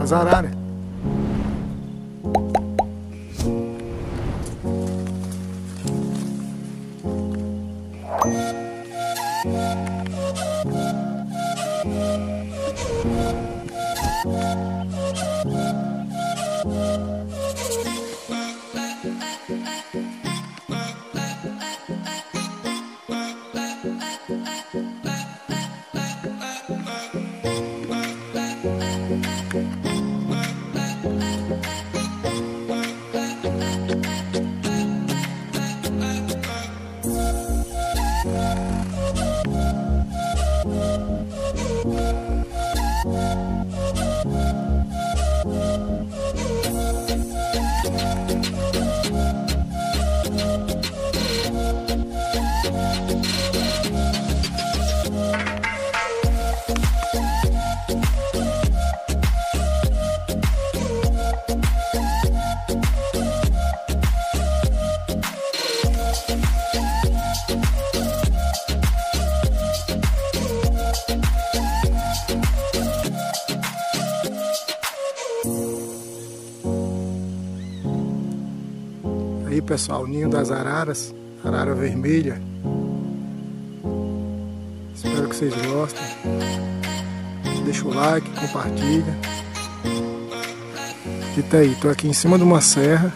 As araras. back. Aí pessoal, ninho das araras, arara vermelha. Espero que vocês gostem. Deixa o like, compartilha. E tá aí, tô aqui em cima de uma serra,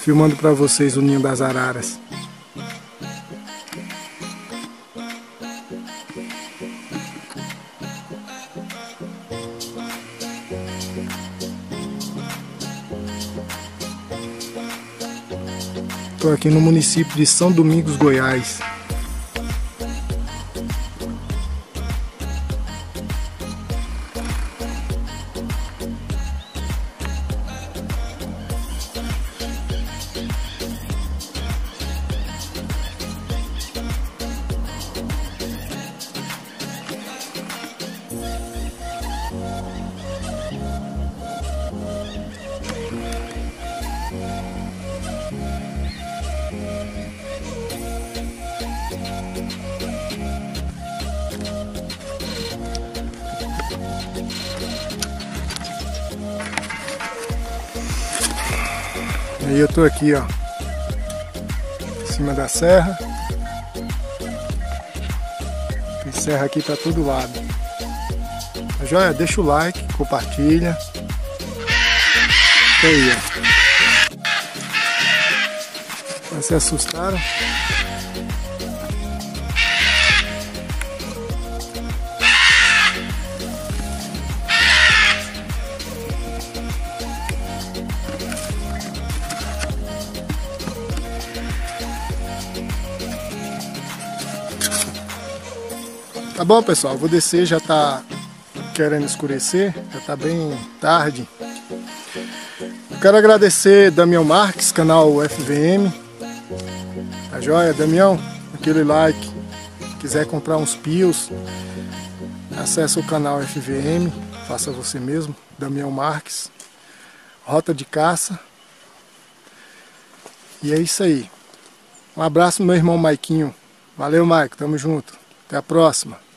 filmando para vocês o ninho das araras. Aqui no município de São Domingos, Goiás. Aí eu tô aqui, ó, em cima da serra. Tem serra aqui pra todo lado. Tá joia? Deixa o like, compartilha. Aí, ó. Mas se assustaram? Tá bom, pessoal? Vou descer, já tá querendo escurecer, já tá bem tarde. Eu quero agradecer Damião Marques, canal FVM. Tá joia? Damião, aquele like. Quiser comprar uns pios, acesse o canal FVM, faça você mesmo, Damião Marques. Rota de caça. E é isso aí. Um abraço meu irmão Maiquinho. Valeu, Maico. Tamo junto. Até a próxima.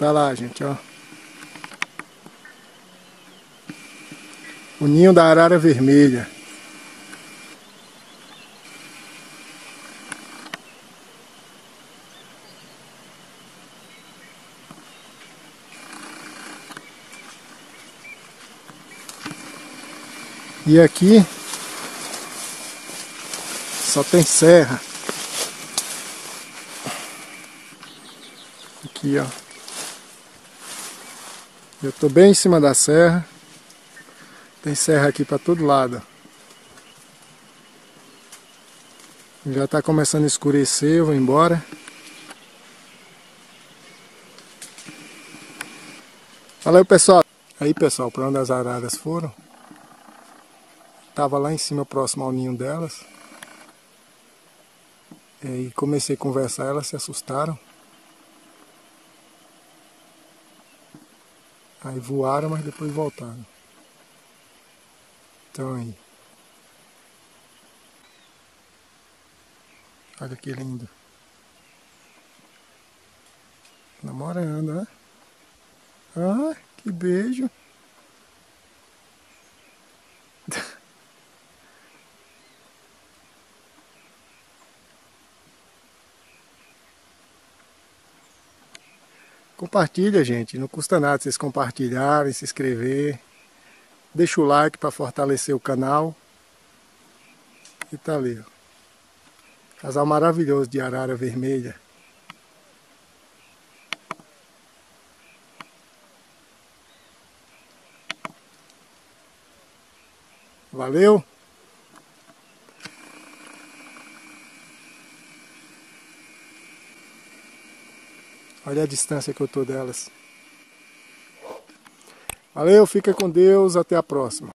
Tá lá, gente, ó. O ninho da arara vermelha. E aqui só tem serra. Aqui, ó. Eu tô bem em cima da serra. Tem serra aqui para todo lado. Já tá começando a escurecer, eu vou embora. Valeu, pessoal. Aí, pessoal, para onde as araras foram? Tava lá em cima, próximo ao ninho delas. E comecei a conversar, elas se assustaram. Aí voaram, mas depois voltaram. Então aí. Olha que lindo. Namorando, né? Ah, que beijo. Compartilha, gente. Não custa nada vocês compartilharem, se inscrever. Deixa o like para fortalecer o canal. E tá ali, ó. Casal maravilhoso de arara vermelha. Valeu! Olha a distância que eu tô delas. Valeu, fica com Deus, até a próxima.